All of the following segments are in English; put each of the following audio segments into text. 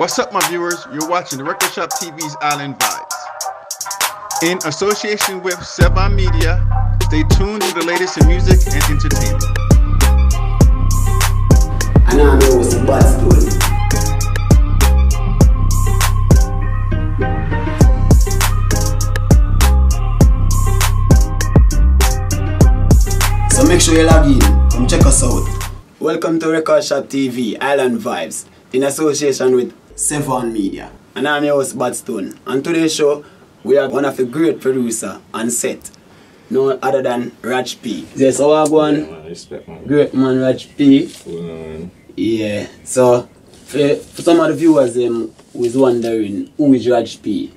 What's up, my viewers? You're watching the Record Shop TV's Island Vibes. In association with Sevan Media, stay tuned to the latest in music and entertainment. I know it's a bad story. So make sure you log in. Come check us out. Welcome to Record Shop TV, Island Vibes, in association with Sevon Media. And I'm your host, Badstone. On today's show, we have one of the great producer on set, no other than Raj P. Yes, so I go on. Yeah, man, respect, man. Great man, Raj P. Cool, man. Yeah, so for, for some of the viewers um, who is wondering who is Raj P,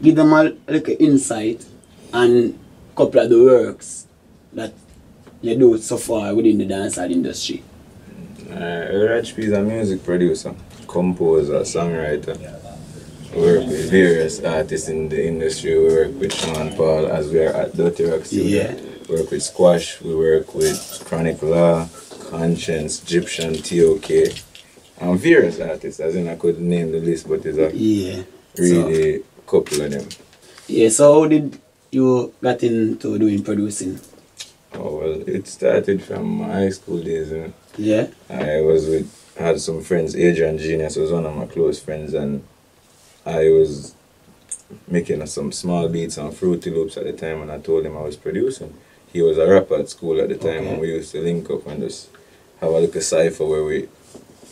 give them a little insight and couple of the works that you do so far within the dancehall industry. Uh, Raj P is a music producer, composer, songwriter. We work with various artists in the industry. We work with Sean Paul as we are at Dutty Rock Studio. Yeah. We work with Squash. We work with Chronic Law, Conscience, Egyptian, TOK, and various artists. As in, I could name the list, but there's a Yeah. So, really couple of them. yeah, so how did you got into doing producing? Oh well, it started from my high school days. You know. Yeah? I was with had some friends. Adrian Genius was one of my close friends, and I was making some small beats on Fruity Loops at the time, and I told him I was producing. He was a rapper at school at the time, Okay. and we used to link up and just have a little cipher where we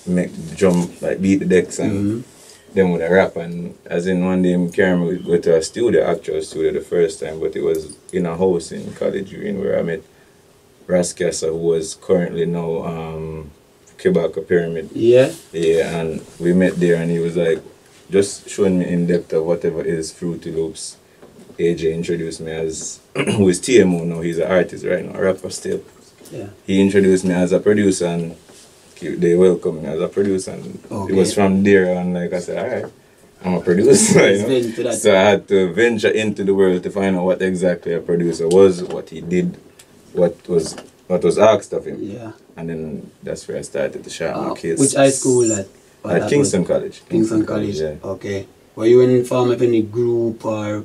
make drum like beat the decks and Mhm. Then with a rap. And as in one day, him carry me go to a studio, actual studio, the first time, but it was in a house in College Green where I met Raskasa, who was currently now um, Kabaka Pyramid. Yeah? Yeah, and we met there, and he was like, just showing me in depth of whatever is Fruity Loops. AJ introduced me as, who is TMO now, he's an artist right now, a rapper still. Yeah. He introduced me as a producer, and he- they welcomed me as a producer. And Okay. it was from there, and like I said, alright, I'm a producer. you know? Let's venture that. So I had to venture into the world to find out what exactly a producer was, what he did, what was what was asked of him. Yeah. And then that's where I started to sharpen Uh, my kids. which high school at? At that Kingston was? College. Kingston College. yeah. Okay. Were you in form of any group or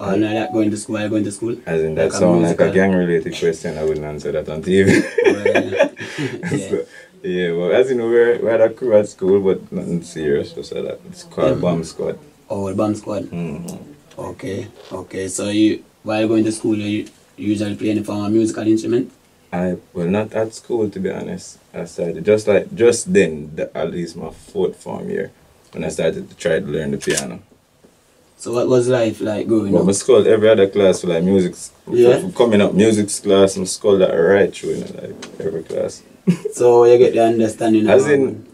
or not that going to school? You going to school? As in that Like a sound like a gang related question, I wouldn't answer that on TV. Well, yeah. So, yeah, well, as you know, we're, we had a crew at school, but nothing serious, just like that. It's called Mhm. Bomb Squad. Oh, bomb squad. hmm Okay. Okay. So you while going to school, you usually play any form of musical instrument? I well not at school to be honest. I started just like just then, the, at least my fourth form year, when I started to try to learn the piano. So what was life like growing But up? I scored every other class for like music. Yeah. for coming up music class, I scored that right through in like every class. So you get the understanding. As in,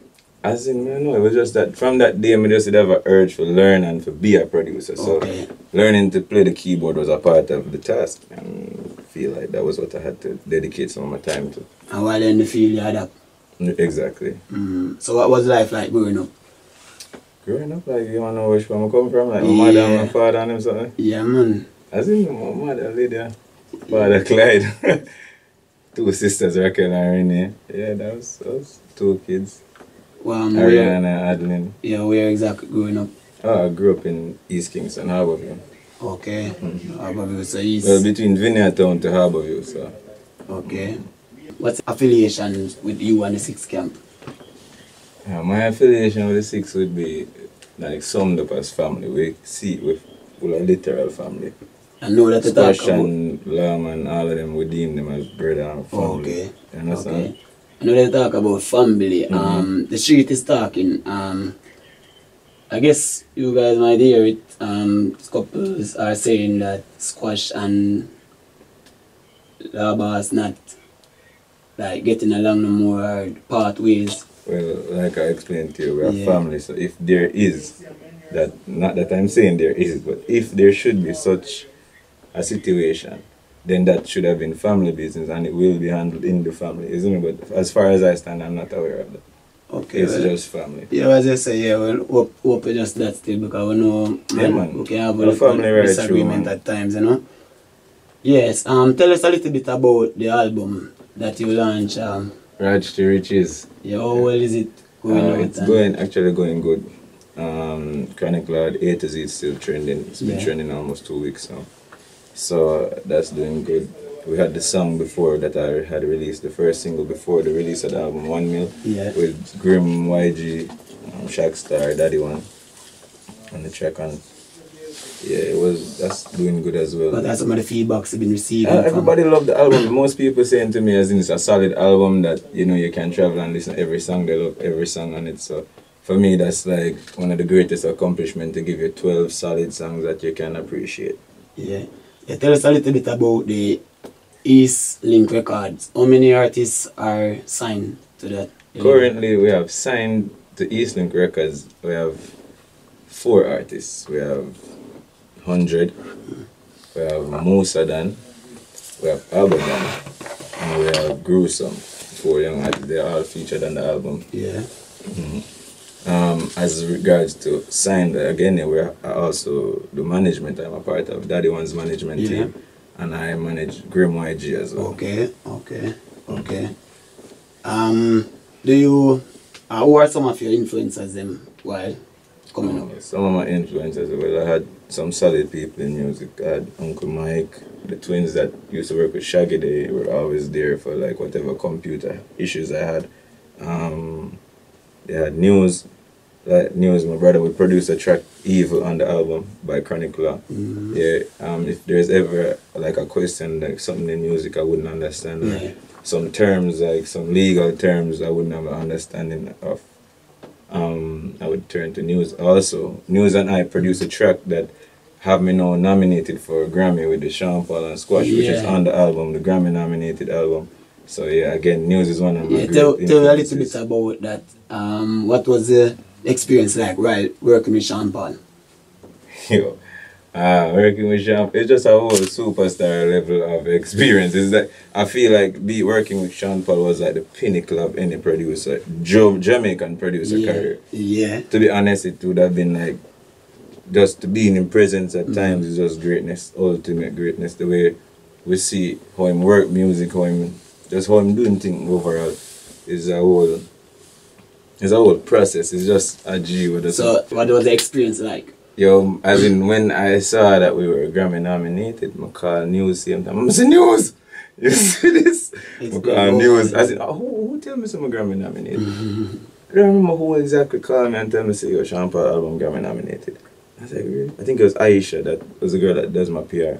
as in, I know it was just that from that day, I just did have an urge to learn and to be a producer. So Okay. learning to play the keyboard was a part of the task, and I feel like that was what I had to dedicate some of my time to. And while in the field, you adapt. Exactly. Mm. So what was life like growing up? Growing up, like you wanna know where I come from, like my mother and my father and them something. Yeah, man. As in my mother Lydia, father Clyde, two sisters Raquel and Renee. Yeah, that was, that was two kids, Um, where, Ariana and Adeline. yeah, where exactly growing up? Oh, I grew up in East Kingston, Harborview. Okay. Mm-hmm. So he's Well, between Vineyard Town to Harborview, so. okay. What's affiliation with you and the sixth camp? Yeah, my affiliation with the Six would be like summed up as family. We see it with full literal family. I know that Squash and Lam and all of them, we deem them as brother and family. Okay. You understand? Okay. I know they talk about family. Mhm. Um, the street is talking. Um, I guess you guys might hear it. Um, couples are saying that Squash and Laba is not like getting along no more, or part ways. Well, like I explained to you, we're Yeah. family, so if there is that, not that I'm saying there is, but if there should be such a situation, then that should have been family business and it will be handled in the family, isn't it? But as far as I stand, I'm not aware of that. Okay. It's well, just family. yeah, as I say, yeah, well, hope, hope just that still because we know Yeah, man. we can have a family right disagreement man. at times, you know. Yes, um, tell us a little bit about the album that you launch. Um, Raj to Riches. yeah, how well is it going Uh, it's going actually going good. Um, Chronic Law A to Z is still trending. It's been Yeah. trending almost two weeks now. So that's doing good. We had the song before that I had released, the first single before the release of the album, One Mil, Yeah. with Grim, YG, um, Shackstar, Daddy One, on the track. And yeah, it was that's doing good as well. But that's some of the feedbacks you've been receiving. Uh, from- everybody loved the album. Most people saying to me as in it's a solid album that you know you can travel and listen to every song. They love every song on it. So for me, that's like one of the greatest accomplishments to give you twelve solid songs that you can appreciate. Yeah. Yeah. Tell us a little bit about the East Link Records. How many artists are signed to that? Currently, we have signed to Eastlink Records. We have four artists. We have Hundred. We have Musadan. We have Abadan. And we have Gruesome. Four young artists. They're all featured on the album. Yeah. Mm-hmm. Um, as regards to signed again, we're also the management. I'm a part of Daddy One's management Yeah. team, and I manage Grim YG as well. Okay. Okay. Okay. Um, do you? Uh, who are some of your influencers them while coming up? Some of my influences, well, I had some solid people in music. I had Uncle Mike, the twins that used to work with Shaggy. They were always there for like whatever computer issues I had. Um, had News, like News. My brother would produce a track "Evil" on the album by Chronic Law. Mhm. Yeah. Um, if there's ever like a question like something in music I wouldn't understand, Yeah. some terms like some legal terms I wouldn't have an understanding of um, I would turn to News. Also, News and I produced a track that have me now nominated for a Grammy with the Sean Paul and Squash, which is on the album, the Grammy nominated album. So yeah, again, News is one of my Yeah. Tell, tell a little bit about that. Um, what was the experience like while working with Sean Paul? Yo, uh, working with Sean, it's just a whole superstar level of experience. It's like I feel like be working with Sean Paul was like the pinnacle of any producer, Joe Jamaican producer Yeah. career. Yeah. to be honest, it would have been like just being in presence Mm-hmm. at times is just greatness, ultimate greatness. The way we see how him work music, how him just how I'm doing things overall is a whole it's a whole process. It's just a G with us. So, what was the experience like? Yo, as in when I saw that we were Grammy nominated, I call news same time. I'm saying news. You see this? It's I news. I said, oh, who, who tell me some Grammy nominated? I don't remember who exactly called me and tell me say your Sean Paul album Grammy nominated. I like, really? I think it was Aisha that was the girl that does my PR.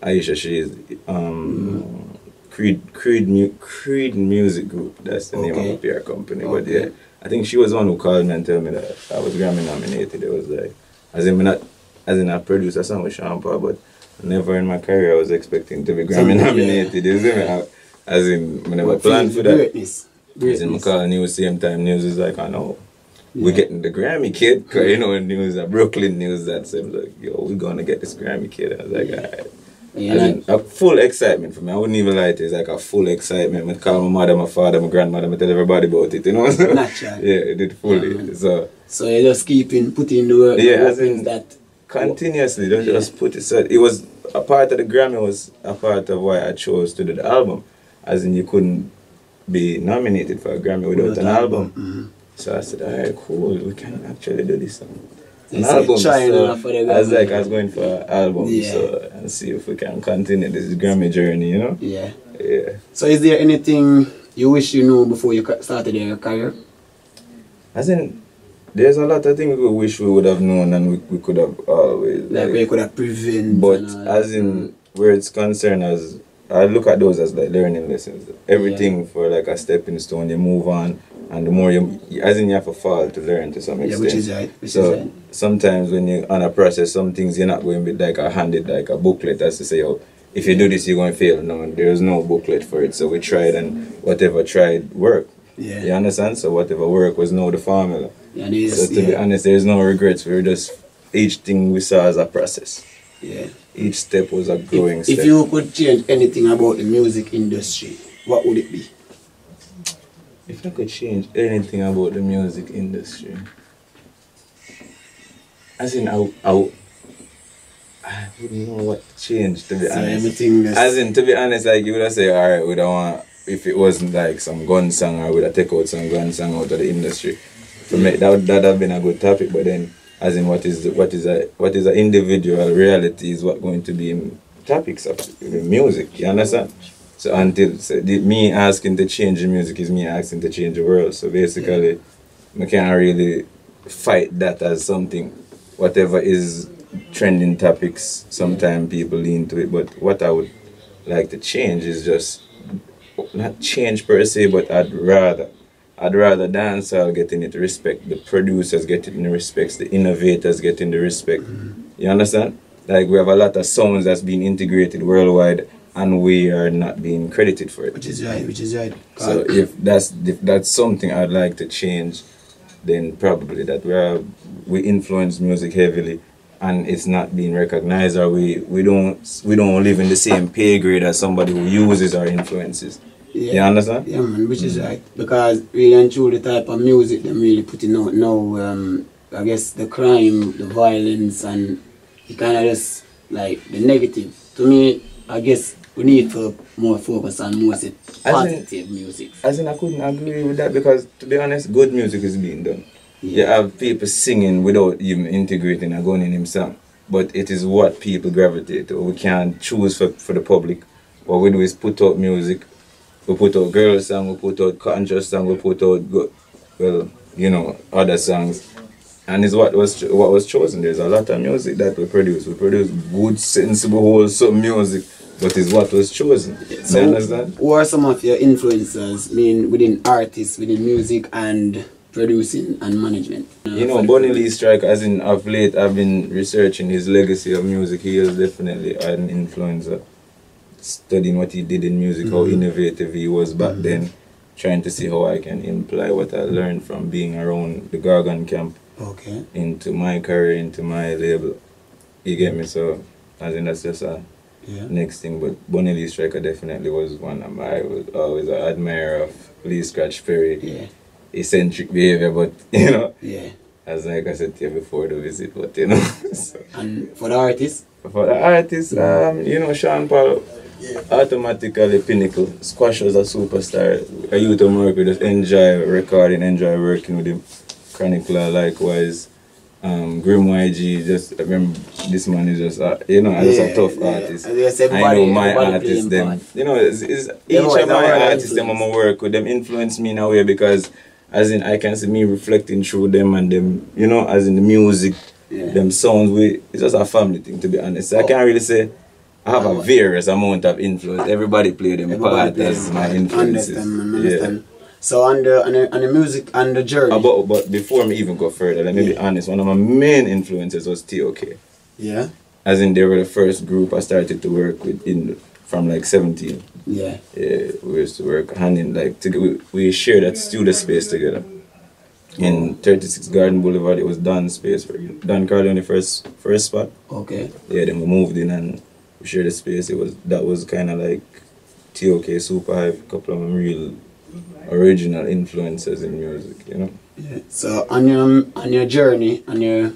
Aisha, she is um Creed Creed Mu- Creed Music Group. That's the name of Okay. my PR company. But yeah, I think she was the one who called me and told me that I was Grammy nominated. It was like, as in not, as in I produced a song with Sean Paul, but never in my career I was expecting to be Grammy yeah. nominated. You see me? I- As in, I never What planned for that. Greatness. As in, Greatness. McCall News, same time news is like, I know. We're getting the Grammy kid. Cause you know, news, uh, Brooklyn news, that seems like, yo, we're gonna get this Grammy kid. I was like. Yeah, As in, a full excitement for me. I wouldn't even lie to you. It's like a full excitement. I call my mother, my father, my grandmother, I tell everybody about it, you know? Natural. yeah, it did fully. Yeah, so, so you just keeping putting the work. Yeah, the as in- things that. continuously, don't just put it. So it was a part of the Grammy was a part of why I chose to do the album. As in, you couldn't be nominated for a Grammy without an album. Mhm. So I said, alright, cool, we can actually do this. An said so enough for the I was like, I was going for an album, Yeah. so and see if we can continue this Grammy journey, you know? Yeah. Yeah. So, is there anything you wish you knew before you started your career? As in, there's a lot of things we wish we would have known and we, we could have always. Like, where you could have prevented. But as in where it's concerned as I look at those as like learning lessons. Everything for like a stepping stone, you move on and the more you as in you have to fall to learn to some extent. Yeah, which is right. Which so is right. sometimes when you're on a process, some things you're not going with like a handed like a booklet as to say, oh, if you do this you're going to fail. No, there's no booklet for it. So we tried and whatever tried worked. Yeah. You understand? So whatever worked was now the formula. Yeah, So to be honest, there's no regrets. We were just each thing we saw as a process. Yeah. Each step was a growing If, step. if you could change anything about the music industry, what would it be? If I could change anything about the music industry, as in, I, I, I wouldn't know what to change, to be So honest. As in, to be honest, like you would have say, all right, we don't want if it wasn't like some gun song or would I take out some gun song out of the industry. For me, that would that have been a good topic. But then, as in what is the, what is a what is an individual reality is what going to be topics of music. You understand? So until so the, me asking to change the music is me asking to change the world. So basically, I can't really fight that as something. Whatever is trending topics, sometimes people lean to it. But what I would like to change is just not change per se, but I'd rather I'd rather dancehall getting it respect, the producers getting the respects, the innovators getting the respect. You understand? Like we have a lot of sounds that's being integrated worldwide and we are not being credited for it. Which is right, which is right. So if that's if that's something I'd like to change, then probably that we are we influence music heavily and it's not being recognized or we, we don't we don't live in the same pay grade as somebody who uses our influences. Yeah. You understand? Yeah, man, which is right. Because really and truly, the type of music them really putting out now, um, I guess the crime, the violence, and it kind of just like the negative. To me, I guess we need to more focus on more say, in- positive music. As in I couldn't agree with that because to be honest, good music is being done. You have people singing without even integrating a gun in him song. But it is what people gravitate to. We can't choose for, for the public. What we do is put out music. We put out girl song, we put out conscious song, we put out go, well, you know, other songs. And it's what was what was chosen. There's a lot of music that we produce. We produce good, sensible, wholesome music, but it's what was chosen. So, you understand? who are some of your influences, mean within artists, within music and producing and management? You know, Bunny Lee Strike, as in of late, I've been researching his legacy of music. He is definitely an influencer. Studying what he did in music, how mm-hmm. innovative he was back mm-hmm. then, trying to see how I can imply what I learned from being around the Gargan camp Okay. into my career, into my label. You get me? So, as in, that's just a Yeah. next thing. But Bunny Lee Striker definitely was one of my, I was always an admirer of Lee Scratch Perry. Yeah. Eccentric behavior, but you know. Yeah. As like I said to you before the visit, but you know. so, And for the artists, for the artist, mm. um, you know, Sean Paul automatically pinnacle. Squash was a superstar. I used to work with, just enjoy recording, enjoy working with him. Chronic Law likewise. Um, Grim YG, just I remember this man is just, uh, you know, just Yeah, a tough yeah. artist. I I know my artists, them, you know, it's, it's, each of my artists, them I'm work with, them influence me in a way because, as in, I can see me reflecting through them and them, you know, as in the music, Yeah. them sounds, we, it's just a family thing, to be honest. I Oh. can't really say I have a various amount of influence. Everybody play them part plays as my influences. Understand, man, Yeah. So on the, on the on the music and the journey. Uh, but, but before me even go further, let me be honest, one of my main influences was TOK. yeah. As in, they were the first group I started to work with in from like 17. Yeah. Yeah, we used to work hand in like to, we, we shared that studio space together. In 36 Garden Boulevard, it was Don's space. For, Don the first first spot. Okay. Yeah, then we moved in and we shared the space. It was that was kind of like TOK Super Hype, couple of them real original influences in music, you know. Yeah. So on your on your journey, on your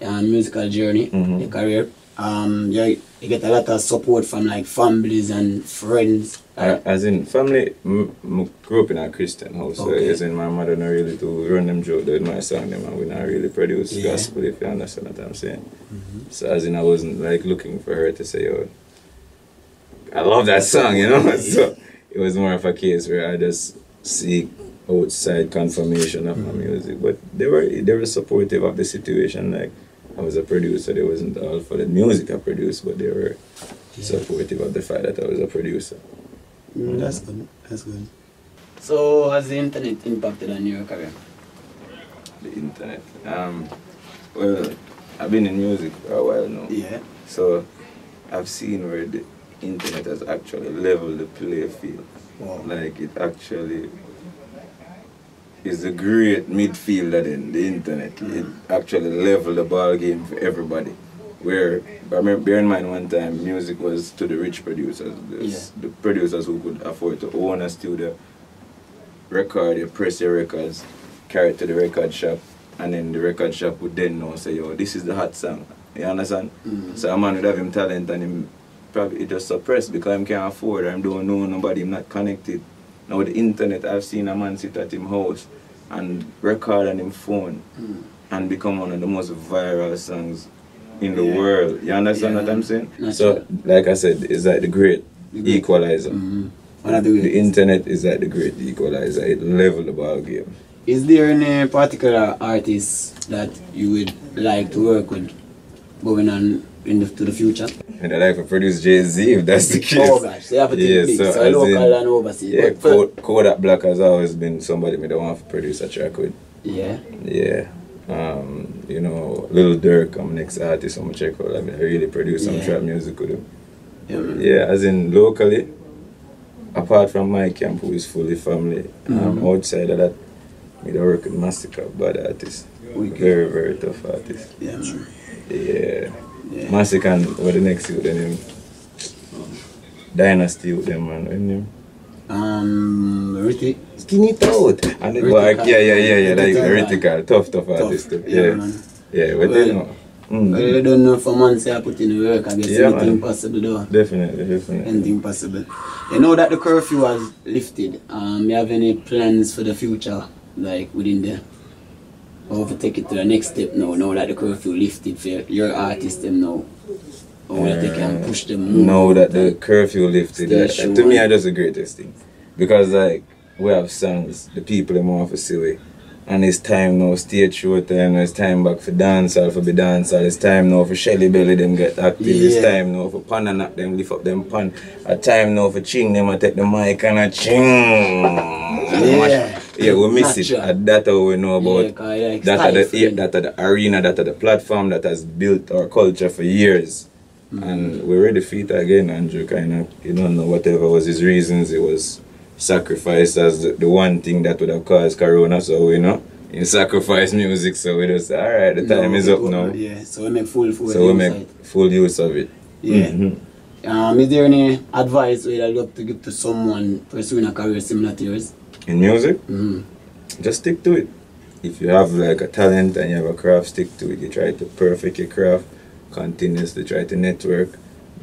uh, musical journey, Mhm. your career, um, you, you get a lot of support from like families and friends. I, as in family, m- m- grew up in a Christian house. So as in my mother not really to run them joke with my song them and we not really produce Yeah. gospel if you understand what I'm saying. Mm-hmm. So as in I wasn't like looking for her to say, oh, I love that song, you know. so it was more of a case where I just seek outside confirmation of my mm-hmm. music. But they were they were supportive of the situation. Like I was a producer, they wasn't all for the music I produced, but they were supportive of the fact that I was a producer. Mm, that's good. That's good. So has the internet impacted on your career? the internet. Um, well, I've been in music for a while now, Yeah. so I've seen where the internet has actually leveled the play field. Wow. Like it actually is a great midfielder in the internet. It actually leveled the ball game for everybody. Where, I remember, bear in mind one time, music was to the rich producers, the, Yeah. the producers who could afford to own a studio, record your press your records, carry it to the record shop, and then the record shop would then know say, yo, this is the hot song. You understand? Mhm. So a man would have him talent and him probably it just suppressed because I can't afford. I don't know nobody. I'm not connected. Now with the internet, I've seen a man sit at him house and record on him phone Mm. and become one of the most viral songs in the Yeah. world. You understand Yeah. what I'm saying? That's so, right. like I said, it's like the great equalizer. Mhm. Of the The internet is like the great equalizer. It level the ball game. Is there any particular artist that you would like to work with going on in the, to the future? And I like to produce Jay Z if that's the case. Oh gosh, they have to think Yeah, big, so so, local in- and overseas. Yeah, But for- Code, Kodak Black has always been somebody me that want to produce a track with. yeah. Yeah. Um, you know, Lil Durk, I'm next artist, I'm gonna check out. I mean, I really produce some Yeah. trap music with him. Yeah. Yeah, as in locally, apart from my camp, who is fully family, um, Mhm. outside of that, we don't work with Masicka, bad artist. Wicked. Very, very tough artist. Yeah, man. Yeah. Yeah. Masicka what the next youth, then him. Dynasty with them, man. When him. Um, Ricky. Skin it out. And the boy, yeah, yeah, yeah, yeah, like. Ritical. Tough, tough Tough. artist. Yeah, Yeah. man. Yeah, but Well, you know. Mm. Well, I don't know for months I put in the work. I guess Yeah, anything man. possible though. Definitely, definitely. Anything possible. You know that the curfew was lifted. Um, you have any plans for the future, like within the, or to take it to the next step now? Now that the curfew lifted for your artists, them now, or that they can uh, push them more. Now that the curfew lifted, like, sure. to me, that's the greatest thing. Because, like, we have songs, the people to see we. And it's time now, stage show time, it's time back for dancehall, for the dancehall, it's time now for Shelly Belly them get active, it's time now for pan and knock them, lift up them pan, a time now for ching them, I take the mic and I ching. Yeah. Yeah, we miss it. And uh, that's how we know Yeah, about like that are the yeah, that are the arena, that are the platform that has built our culture for years. Mm-hmm. And we're ready for it again, Andrew. Kind of, you don't know whatever was his reasons. It was sacrificed as the, the one thing that would have caused Corona. So we know he sacrificed music. So we just all right. The time No, is up now. Yeah, so we make full full So we make it. full use of it. Yeah. Mhm. Um, is there any advice you'd love to give to someone pursuing a career similar to yours? In music, Mm-hmm. just stick to it. If you have like a talent and you have a craft, stick to it. You try to perfect your craft, continuously try to network.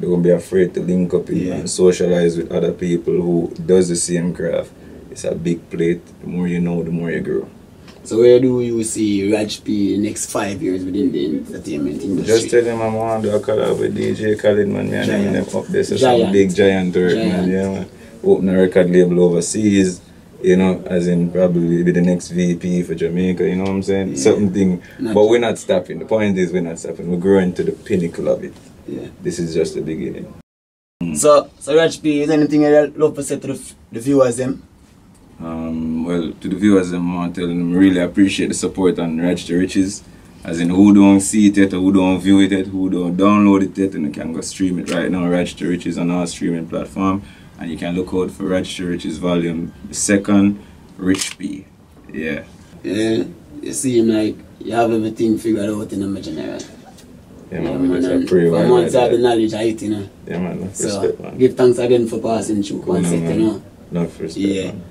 Don't be afraid to link up Yeah. and socialize with other people who does the same craft. It's a big plate. The more you know, the more you grow. So where do you see Raj P next five years within the entertainment industry? Just tell them I'm going to a collab with DJ Khaled, man. Me and Giant. them up there. So Giant. some big giant work, man. Yeah, man. Open a record label overseas. You know, as in probably be the next VP for Jamaica, you know what I'm saying? Yeah. Something. Not- But we're not stopping. The point is, we're not stopping. We're growing to the pinnacle of it. Yeah. This is just the beginning. So, so Raj P, is there anything you'd love to say to the, the viewers them? Um, well, to the viewers, I want to tell them really appreciate the support on Raj to Riches. As in, who don't see it yet, or who don't view it yet, who don't download it yet, and you can go stream it right now. Raj to Riches on our streaming platform, and you can look out for Raj to Riches Volume Second, Rich P. Yeah. Yeah, you seem like you have everything figured out in the general. Yeah, man, we just pray for once I I have the knowledge, I it, you know. Yeah, man, enough So, respect, man. give thanks again for passing through one no, set, man. you know. Enough respect, Yeah. man.